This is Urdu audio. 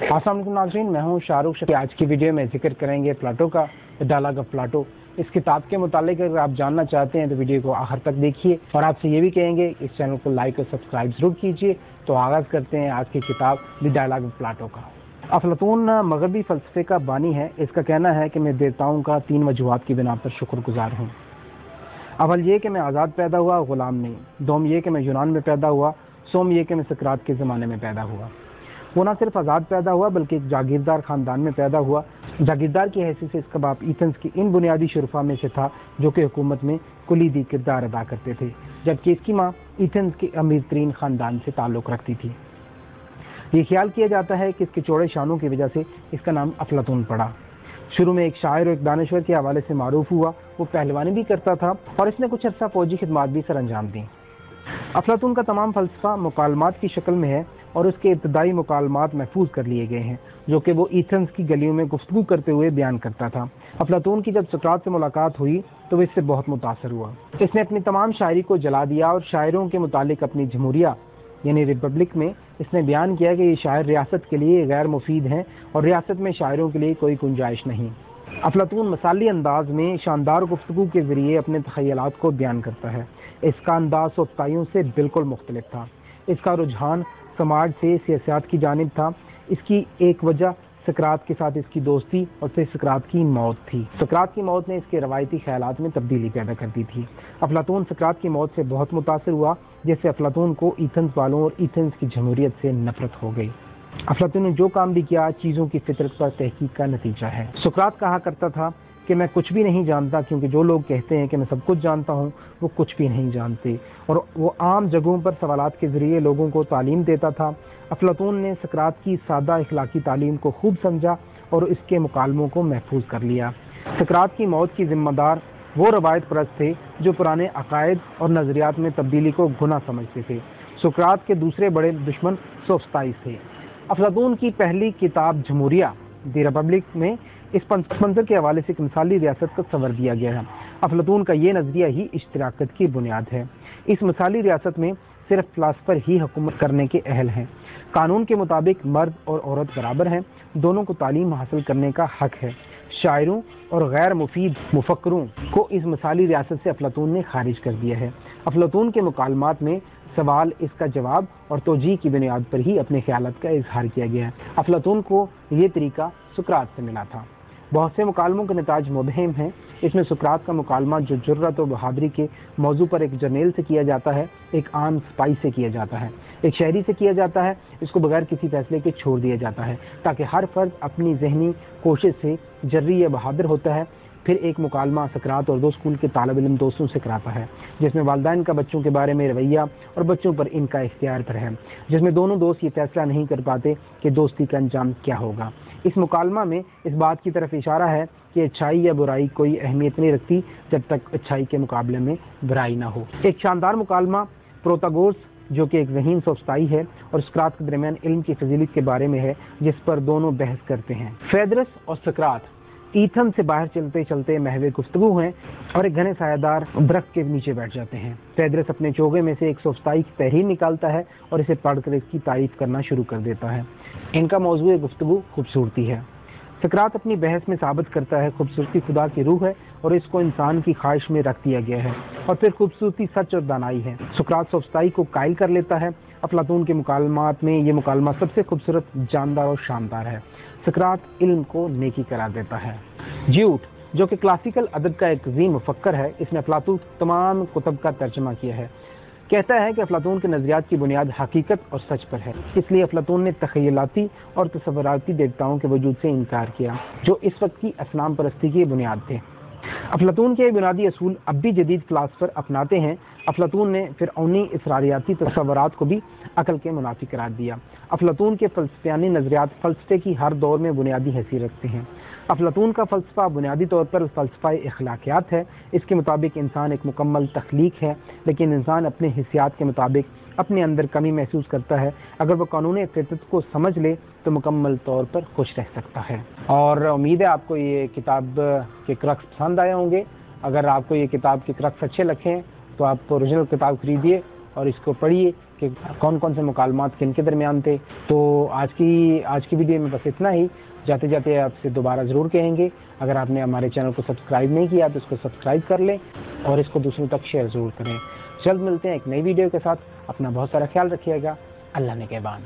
السلام علیکم ناظرین، میں ہوں شاہ رخ آج کی ویڈیو میں ذکر کریں گے پلاٹو کا ڈالاگ آف پلاٹو۔ اس کتاب کے متعلق اگر آپ جاننا چاہتے ہیں تو ویڈیو کو آخر تک دیکھیے۔ اور آپ سے یہ بھی کہیں گے، اس چینل کو لائک اور سبسکرائب ضرور کیجیے۔ تو آغاز کرتے ہیں آج کی کتاب دی ڈائلاگ آف پلاٹو کا۔ افلاطون مغربی فلسفے کا بانی ہے۔ اس کا کہنا ہے کہ میں دیوتاؤں کا تین وجوہات کی بنا پر شکر گزار ہوں۔ اول یہ کہ میں آزاد پیدا ہوا، غلام نہیں۔ دوم یہ کہ میں یونان میں پیدا ہوا۔ سوم یہ کہ میں سکرات کے زمانے میں پیدا ہوا۔ وہ نہ صرف آزاد پیدا ہوا بلکہ ایک جاگیردار خاندان میں پیدا ہوا۔ جاگیردار کی حیثیت سے اس کا باپ ایتھنس کی ان بنیادی شرفا میں سے تھا جو کہ حکومت میں کلیدی کردار ادا کرتے تھے، جبکہ اس کی ماں ایتھنس کے امیر ترین خاندان سے تعلق رکھتی تھی۔ یہ خیال کیا جاتا ہے کہ اس کے چوڑے شانوں کی وجہ سے اس کا نام افلاطون پڑا۔ شروع میں ایک شاعر اور ایک دانشور کے حوالے سے معروف ہوا، وہ پہلوانی بھی کرتا تھا اور اس نے کچھ عرصہ فوجی خدمات بھی سر انجام دی افلاطون کا تمام فلسفہ مکالمات کی شکل میں ہے۔ اور اس کے ابتدائی مکالمات محفوظ کر لیے گئے ہیں، جو کہ وہ ایتھنس کی گلیوں میں گفتگو کرتے ہوئے بیان کرتا تھا۔ افلاطون کی جب سکرات سے ملاقات ہوئی، تو وہ اس سے بہت متاثر ہوا۔ اس نے اپنی تمام شاعری کو جلا دیا اور شاعروں کے متعلق اپنی جمہوریہ یعنی ریپبلک میں اس نے بیان کیا کہ یہ شاعر ریاست کے لیے غیر مفید ہیں اور ریاست میں شاعروں کے لیے کوئی گنجائش نہیں۔ افلاطون مثالی انداز میں شاندار گفتگو کے ذریعے اپنے تخیلات کو بیان کرتا ہے۔ اس کا انداز سوفتائیوں سے بالکل مختلف تھا۔ اس کا رجحان سماج سے سیاست کی جانب تھا۔ اس کی ایک وجہ سکرات کے ساتھ اس کی دوستی اور پھر سکرات کی موت تھی۔ سکرات کی موت نے اس کے روایتی خیالات میں تبدیلی پیدا کر دی تھی۔ افلاطون سکرات کی موت سے بہت متاثر ہوا، جس سے افلاطون کو ایتھنس والوں اور ایتھنس کی جمہوریت سے نفرت ہو گئی۔ افلاطون نے جو کام بھی کیا، چیزوں کی فطرت پر تحقیق کا نتیجہ ہے۔ سکرات کہا کرتا تھا کہ میں کچھ بھی نہیں جانتا، کیونکہ جو لوگ کہتے ہیں کہ میں سب کچھ جانتا ہوں، وہ کچھ بھی نہیں جانتے۔ اور وہ عام جگہوں پر سوالات کے ذریعے لوگوں کو تعلیم دیتا تھا۔ افلاطون نے سکرات کی سادہ اخلاقی تعلیم کو خوب سمجھا اور اس کے مکالموں کو محفوظ کر لیا۔ سکرات کی موت کی ذمہ دار وہ روایت پرست تھے جو پرانے عقائد اور نظریات میں تبدیلی کو گناہ سمجھتے تھے۔ سکرات کے دوسرے بڑے دشمن سوفستائز تھے۔ افلاطون کی پہلی کتاب جمہوریہ دی ریپبلک میں اس منظر کے حوالے سے ایک مثالی ریاست کو سور دیا گیا ہے۔ افلاطون کا یہ نظریہ ہی اشتراکت کی بنیاد ہے۔ اس مثالی ریاست میں صرف فلاسفر ہی حکومت کرنے کے اہل ہیں۔ قانون کے مطابق مرد اور عورت برابر ہیں۔ دونوں کو تعلیم حاصل کرنے کا حق ہے۔ شاعروں اور غیر مفید مفکروں کو اس مثالی ریاست سے افلاطون نے خارج کر دیا ہے۔ افلاطون کے مکالمات میں سوال اس کا جواب اور توجہ کی بنیاد پر ہی اپنے خیالات کا اظہار کیا گیا۔ ہے افلاطون کو یہ طریقہ سکرات سے ملا تھا۔ بہت سے مکالموں کے نتاج مبہم ہیں۔ اس میں سکرات کا مکالمہ جو جرت و بہادری کے موضوع پر ایک جرنیل سے کیا جاتا ہے، ایک عام سپائی سے کیا جاتا ہے۔ ایک شہری سے کیا جاتا ہے، اس کو بغیر کسی فیصلے کے چھوڑ دیا جاتا ہے۔ تاکہ ہر فرد اپنی ذہنی کوشش سے جری یا بہادر ہوتا ہے، پھر ایک مکالمہ سکرات اور دو اسکول کے طالب علم دوستوں سے کراتا ہے، جس میں والدین کا بچوں کے بارے میں رویہ اور بچوں پر ان کا اختیار پر ہے۔ جس میں دونوں دوست یہ فیصلہ نہیں کر پاتے کہ دوستی کا انجام کیا ہوگا۔ اس مکالمہ میں اس بات کی طرف اشارہ ہے کہ اچھائی یا برائی کوئی اہمیت نہیں رکھتی جب تک اچھائی کے مقابلے میں برائی نہ ہو۔ ایک شاندار مکالمہ پروتاگوس، جو کہ ایک ذہین سوستائی ہے اور سکرات کے درمیان علم کی فضیلت کے بارے میں ہے، جس پر دونوں بحث کرتے ہیں۔ فیدرس اور سکرات ایتھن سے باہر چلتے چلتے محو گفتگو ہیں اور ایک گھنے سایہ دار درخت کے نیچے بیٹھ جاتے ہیں۔ فیدرس اپنے چوگے میں سے ایک سوستائی کی تحریر نکالتا ہے اور اسے پڑھ کر اس کی تعریف کرنا شروع کر دیتا ہے۔ ان کا موضوع گفتگو خوبصورتی ہے۔ سکرات اپنی بحث میں ثابت کرتا ہے، خوبصورتی خدا کی روح ہے اور اس کو انسان کی خواہش میں رکھ دیا گیا ہے اور پھر خوبصورتی سچ اور دانائی ہے۔ سکرات سوستائی کو قائل کر لیتا ہے۔ افلاطون کے مکالمات میں یہ مکالمہ سب سے خوبصورت، جاندار اور شاندار ہے۔ سکرات علم کو نیکی کرا دیتا ہے۔ جیوٹ، جو کہ کلاسیکل ادب کا ایک عظیم مفکر ہے، اس نے افلاطون تمام کتب کا ترجمہ کیا ہے۔ کہتا ہے کہ افلاطون کے نظریات کی بنیاد حقیقت اور سچ پر ہے۔ اس لیے افلاطون نے تخیلاتی اور تصوراتی دیوتاؤں کے وجود سے انکار کیا، جو اس وقت کی اسلام پرستی کی بنیاد تھے۔ افلاطون کے بنیادی اصول اب بھی جدید فلاسفر اپناتے ہیں۔ افلاطون نے پھر اونی اسراریاتی تصورات کو بھی عقل کے منافی قرار دیا۔ افلاطون کے فلسفیانی نظریات فلسفے کی ہر دور میں بنیادی حیثیت رکھتے ہیں۔ افلاطون کا فلسفہ بنیادی طور پر فلسفہ اخلاقیات ہے۔ اس کے مطابق انسان ایک مکمل تخلیق ہے، لیکن انسان اپنے حصیات کے مطابق اپنے اندر کمی محسوس کرتا ہے۔ اگر وہ قانون فطرت کو سمجھ لے تو مکمل طور پر خوش رہ سکتا ہے۔ اور امید ہے آپ کو یہ کتاب کے کرکس پسند آئے ہوں گے۔ اگر آپ کو یہ کتاب کے کرکس اچھے لگے تو آپ اوریجنل کتاب خریدیے اور اس کو پڑھیے کہ کون کون سے مکالمات کن کے درمیان تھے۔ تو آج کی آج کی ویڈیو میں بس اتنا ہی۔ جاتے جاتے آپ سے دوبارہ ضرور کہیں گے۔ اگر آپ نے ہمارے چینل کو سبسکرائب نہیں کیا تو اس کو سبسکرائب کر لیں اور اس کو دوسروں تک شیئر ضرور کریں۔ جلد ملتے ہیں ایک نئی ویڈیو کے ساتھ۔ اپنا بہت سارا خیال رکھیے گا۔ اللہ نے کہبان